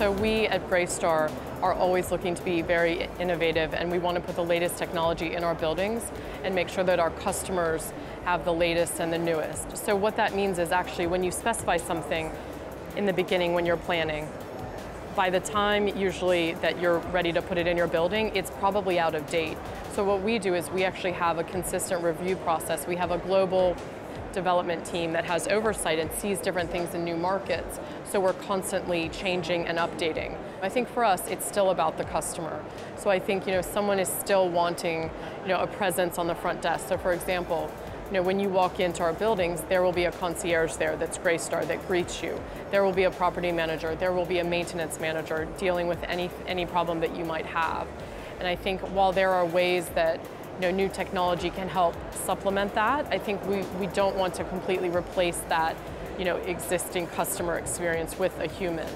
So we at Greystar are always looking to be very innovative and we want to put the latest technology in our buildings and make sure that our customers have the latest and the newest. So what that means is actually when you specify something in the beginning when you're planning, by the time usually that you're ready to put it in your building, it's probably out of date. So what we do is we actually have a consistent review process. We have a global development team that has oversight and sees different things in new markets. So we're constantly changing and updating. I think for us, it's still about the customer. So I think you know someone is still wanting you know a presence on the front desk. So for example, you know, when you walk into our buildings, there will be a concierge there that's Greystar that greets you. There will be a property manager. There will be a maintenance manager dealing with any any problem that you might have. And I think while there are ways that know, new technology can help supplement that. I think we, we don't want to completely replace that you know, existing customer experience with a human.